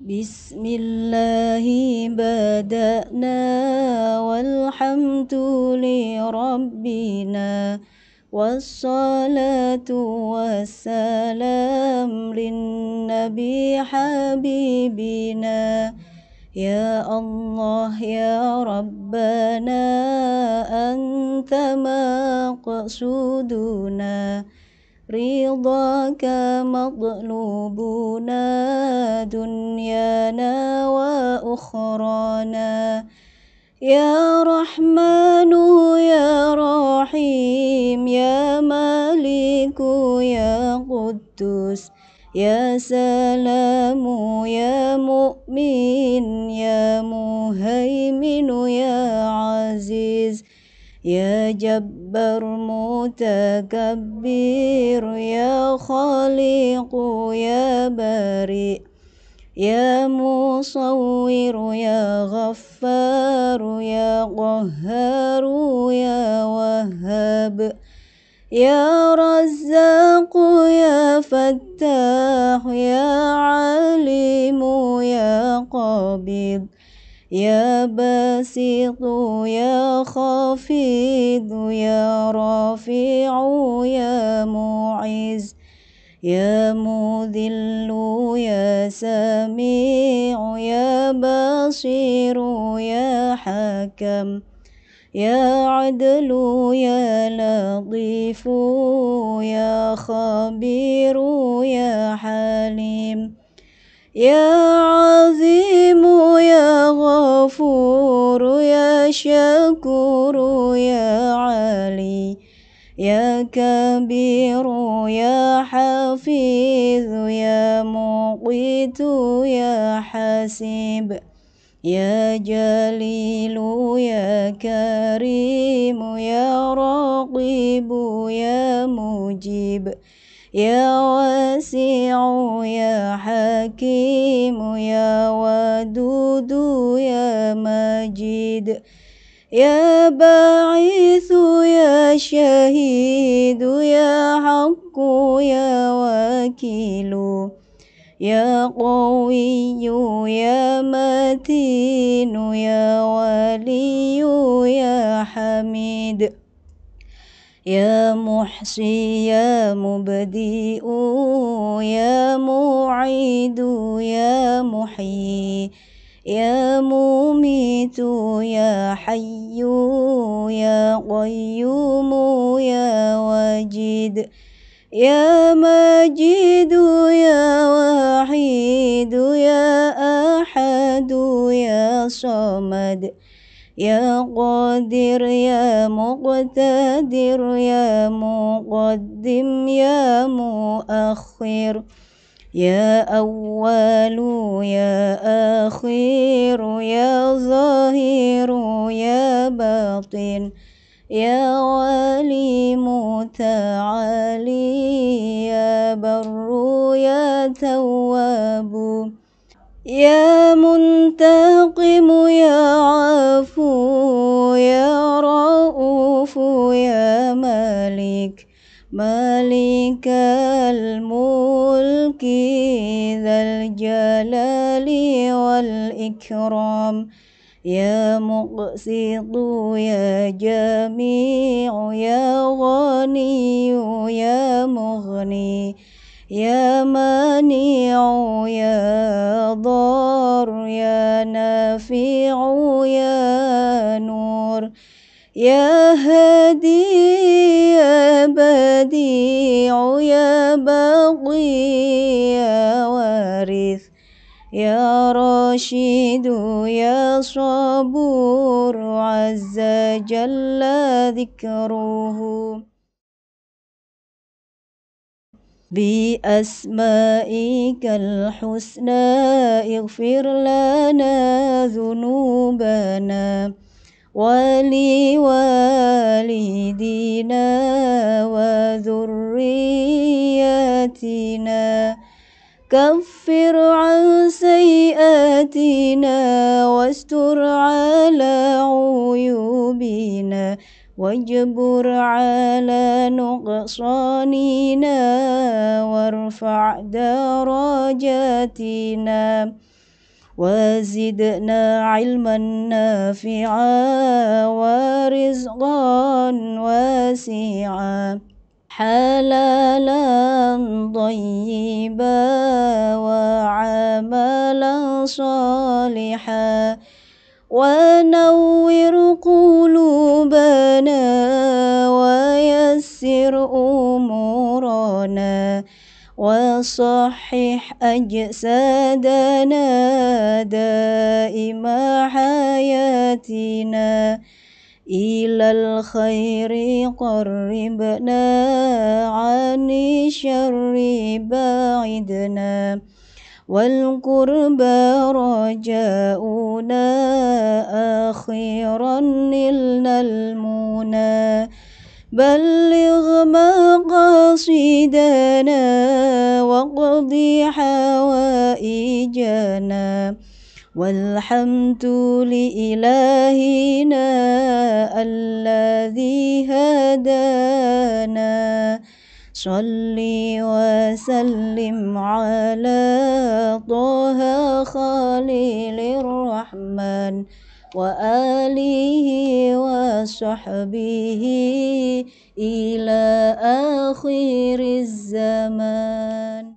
بسم الله بدأنا والحمد لربنا والصلاة والسلام للنبي حبيبنا. يا الله يا ربنا أنت مقصودنا. رضاك مطلوبنا دنيانا وأخرانا. يا رحمن يا رحيم يا مالك يا قدوس يا سلام يا مؤمن يا مهيمن يا عزيز يا جبر متكبر يا خالق يا بريء يا مصور يا غفار يا قهار يا وهاب يا رزاق يا فتاح يا عليم يا قبيض يا باسط يا خافض يا رافع يا معز يا مذل يا سميع يا بصير يا حكم يا عدل يا لطيف يا خبير يا حليم يا عظيم كبير يا حفيظ يا مقيت يا حسيب يا جليل يا كريم يا رقيب يا مجيب يا واسع يا حكيم يا ودود يا مجيد يا باعث يا شهيد يا حق يا وكيل يا قوي يا متين يا ولي يا حميد يا محصي يا مبدئ يا معيد يا محيي يا مميت يا حي يا قيوم يا وجيد يا مجيد يا وحيد يا أحد يا صمد يا قادر يا مقتدر يا مقدم يا مؤخر يا أول يا آخر يا ظاهر يا باطن يا ولي متعالي يا بر يا تواب يا منتقم يا عفو يا رؤوف يا مالك الملك ذا الجلال والإكرام. يا مقسط يا جميع يا غني يا مغني يا مانع يا ضار يا نافع يا نور يا هادي بديع يا باقي يا وارث يا رشيد يا صبور عز جل ذكره. بأسمائك الحسنى اغفر لنا ذنوبنا. ولوالدينا وذرياتنا. كفر عن سيئاتنا واستر على عيوبنا واجبر على نقصاننا وارفع درجاتنا. وزدنا علما نافعا ورزقا واسعا حلالا طيبا وعملا صالحا ونور قلوبنا ويسر أمورنا. وصحح أجسادنا دائم حياتنا. إلى الخير قربنا عن الشر بعدنا. والقرب رجاؤنا أخيرا نلنا المنى. بلغ مقاصدنا واقض حوائجنا والحمد لإلهنا الذي هدانا. صل وسلم على طه خليل الرحمن. وآله وصحبه إلى آخر الزمان.